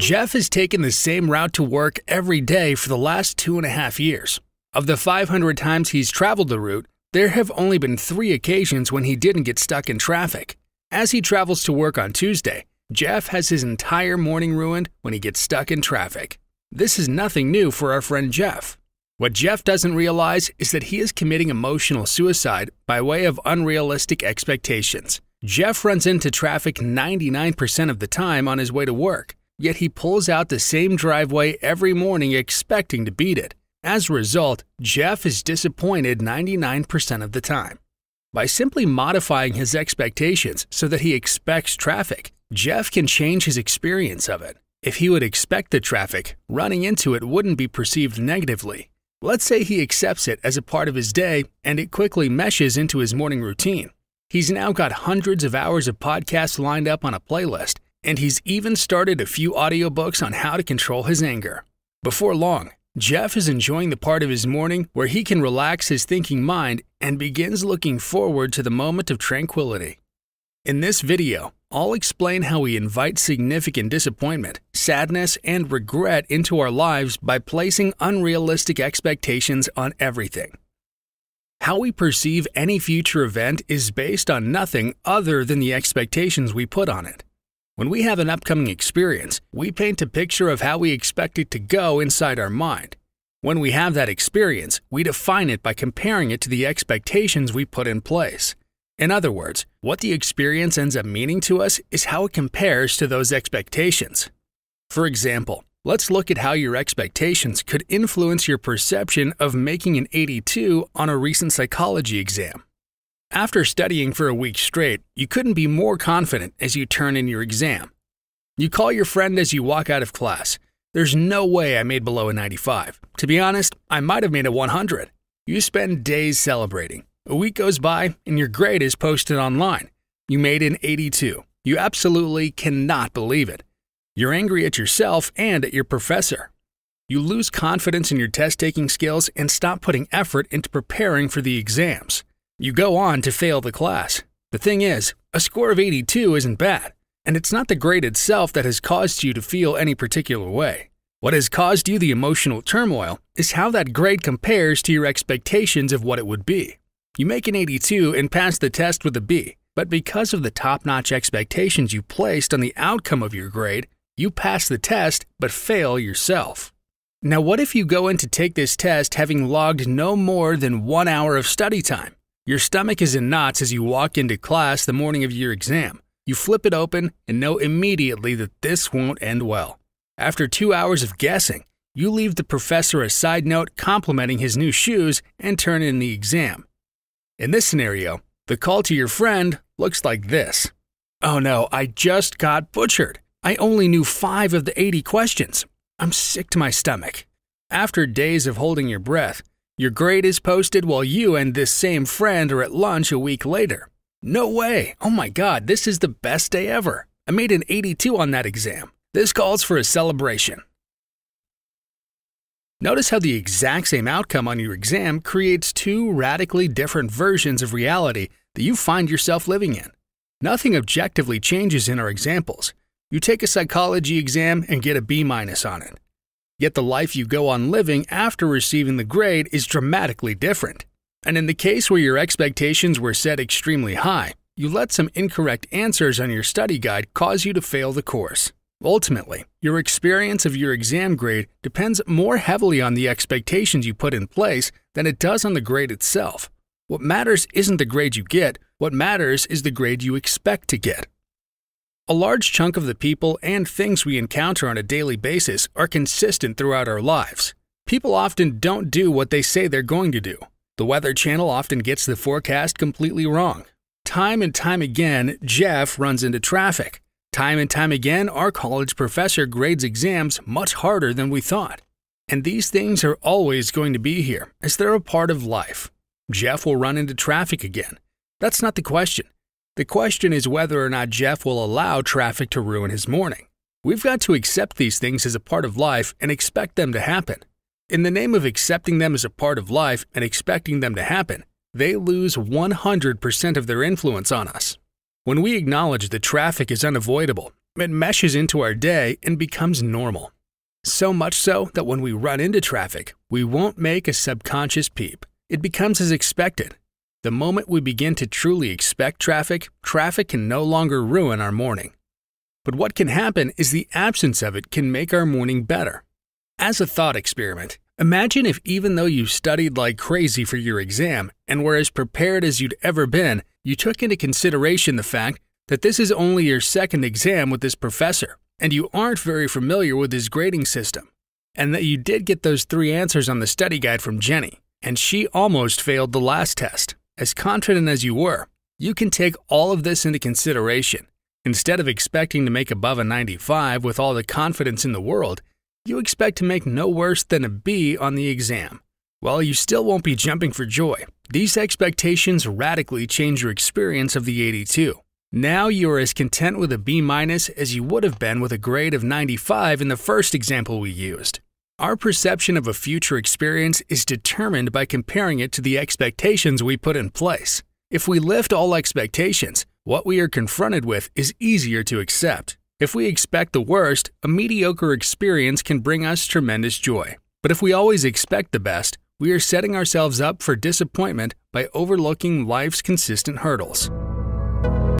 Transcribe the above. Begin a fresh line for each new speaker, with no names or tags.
Jeff has taken the same route to work every day for the last two and a half years. Of the 500 times he's traveled the route, there have only been three occasions when he didn't get stuck in traffic. As he travels to work on Tuesday, Jeff has his entire morning ruined when he gets stuck in traffic. This is nothing new for our friend Jeff. What Jeff doesn't realize is that he is committing emotional suicide by way of unrealistic expectations. Jeff runs into traffic 99% of the time on his way to work, yet he pulls out the same driveway every morning expecting to beat it. As a result, Jeff is disappointed 99% of the time. By simply modifying his expectations so that he expects traffic, Jeff can change his experience of it. If he would expect the traffic, running into it wouldn't be perceived negatively. Let's say he accepts it as a part of his day and it quickly meshes into his morning routine. He's now got hundreds of hours of podcasts lined up on a playlist, and he's even started a few audiobooks on how to control his anger. Before long, Jeff is enjoying the part of his morning where he can relax his thinking mind and begins looking forward to the moment of tranquility. In this video, I'll explain how we invite significant disappointment, sadness, and regret into our lives by placing unrealistic expectations on everything. How we perceive any future event is based on nothing other than the expectations we put on it. When we have an upcoming experience, we paint a picture of how we expect it to go inside our mind. When we have that experience, we define it by comparing it to the expectations we put in place. In other words, what the experience ends up meaning to us is how it compares to those expectations. For example, let's look at how your expectations could influence your perception of making an 82 on a recent psychology exam. After studying for a week straight, you couldn't be more confident as you turn in your exam. You call your friend as you walk out of class. There's no way I made below a 95. To be honest, I might have made a 100. You spend days celebrating. A week goes by and your grade is posted online. You made an 82. You absolutely cannot believe it. You're angry at yourself and at your professor. You lose confidence in your test taking skills and stop putting effort into preparing for the exams. You go on to fail the class. The thing is, a score of 82 isn't bad, and it's not the grade itself that has caused you to feel any particular way. What has caused you the emotional turmoil is how that grade compares to your expectations of what it would be. You make an 82 and pass the test with a B, but because of the top notch expectations you placed on the outcome of your grade, you pass the test but fail yourself. Now, what if you go in to take this test having logged no more than one hour of study time? Your stomach is in knots as you walk into class the morning of your exam. You flip it open and know immediately that this won't end well. After two hours of guessing, you leave the professor a side note complimenting his new shoes and turn in the exam. In this scenario, the call to your friend looks like this Oh no, I just got butchered. I only knew five of the 80 questions. I'm sick to my stomach. After days of holding your breath, your grade is posted while you and this same friend are at lunch a week later. No way! Oh my god, this is the best day ever! I made an 82 on that exam. This calls for a celebration. Notice how the exact same outcome on your exam creates two radically different versions of reality that you find yourself living in. Nothing objectively changes in our examples. You take a psychology exam and get a B minus on it. Yet the life you go on living after receiving the grade is dramatically different. And in the case where your expectations were set extremely high, you let some incorrect answers on your study guide cause you to fail the course. Ultimately, your experience of your exam grade depends more heavily on the expectations you put in place than it does on the grade itself. What matters isn't the grade you get, what matters is the grade you expect to get. A large chunk of the people and things we encounter on a daily basis are consistent throughout our lives. People often don't do what they say they're going to do. The Weather Channel often gets the forecast completely wrong. Time and time again, Jeff runs into traffic. Time and time again, our college professor grades exams much harder than we thought. And these things are always going to be here, as they're a part of life. Jeff will run into traffic again. That's not the question. The question is whether or not Jeff will allow traffic to ruin his morning. We've got to accept these things as a part of life and expect them to happen. In the name of accepting them as a part of life and expecting them to happen, they lose 100% of their influence on us. When we acknowledge that traffic is unavoidable It meshes into our day and becomes normal. So much so that when we run into traffic, we won't make a subconscious peep. It becomes as expected. The moment we begin to truly expect traffic, traffic can no longer ruin our morning. But what can happen is the absence of it can make our morning better. As a thought experiment, imagine if even though you studied like crazy for your exam and were as prepared as you'd ever been, you took into consideration the fact that this is only your second exam with this professor and you aren't very familiar with his grading system, and that you did get those three answers on the study guide from Jenny, and she almost failed the last test. As confident as you were, you can take all of this into consideration. Instead of expecting to make above a 95 with all the confidence in the world, you expect to make no worse than a B on the exam. While you still won't be jumping for joy, these expectations radically change your experience of the 82. Now you are as content with a B minus as you would have been with a grade of 95 in the first example we used. Our perception of a future experience is determined by comparing it to the expectations we put in place. If we lift all expectations, what we are confronted with is easier to accept. If we expect the worst, a mediocre experience can bring us tremendous joy. But if we always expect the best, we are setting ourselves up for disappointment by overlooking life's consistent hurdles.